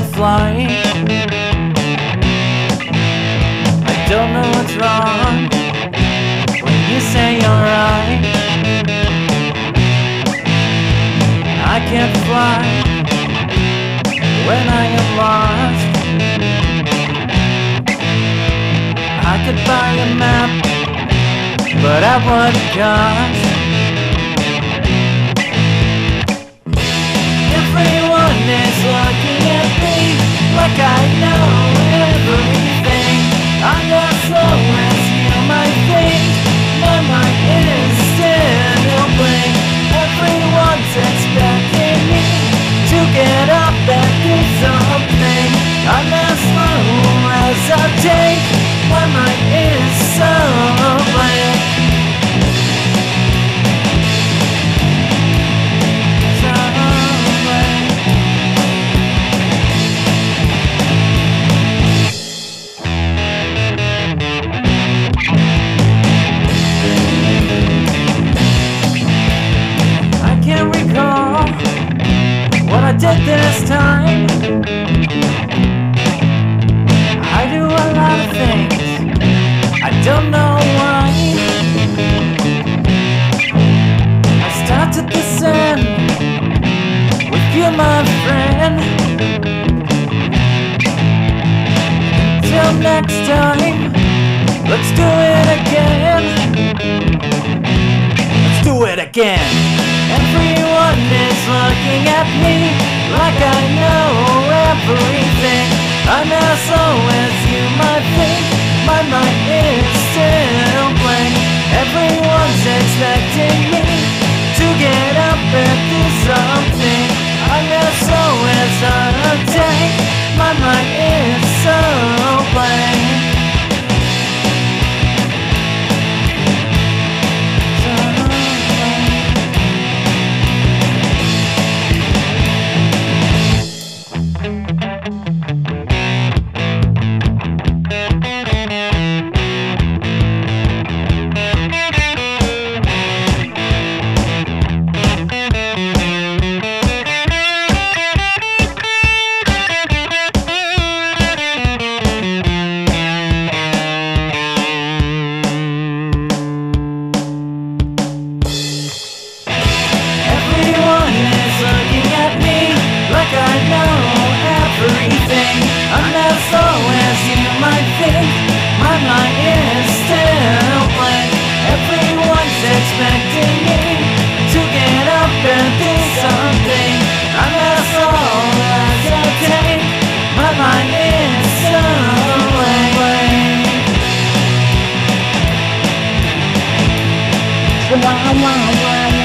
can't fly. I don't know what's wrong when you say you're right. I can't fly when I am lost. I could buy a map, but at what cost? Everyone is so. So. I can't recall what I did this time. My friend. Till next time, let's do it again. Let's do it again. Everyone is looking at me like I wow, wow, wow.